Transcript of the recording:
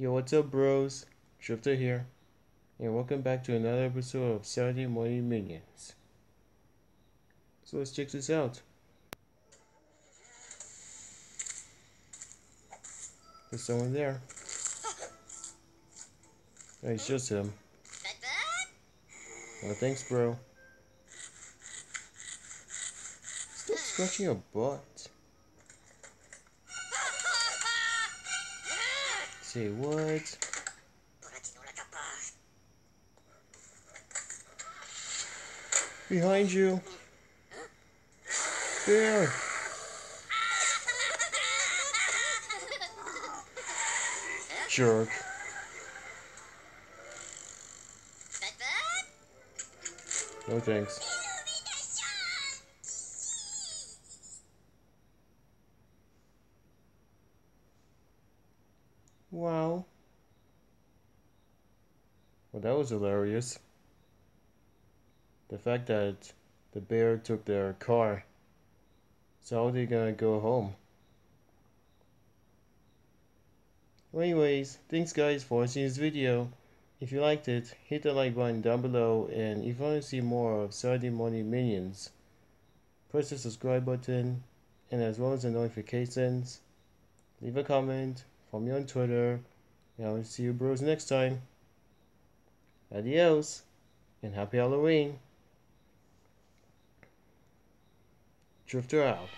Yo, what's up, bros? Drifter here, and welcome back to another episode of Saturday Morning Minions. So let's check this out. There's someone there. Oh, it's just him. Thanks, bro. Stop scratching your butt. Say what? Behind you. There. Jerk. No thanks. Wow. Well, that was hilarious. The fact that the bear took their car. So how are they gonna go home? Well, anyways, thanks guys for watching this video. If you liked it, hit the like button down below and if you want to see more of Saturday Morning Minions, press the subscribe button and as well as the notifications. Leave a comment, follow me on Twitter, and I will see you bros next time. Adios, and happy Halloween. Drifter out.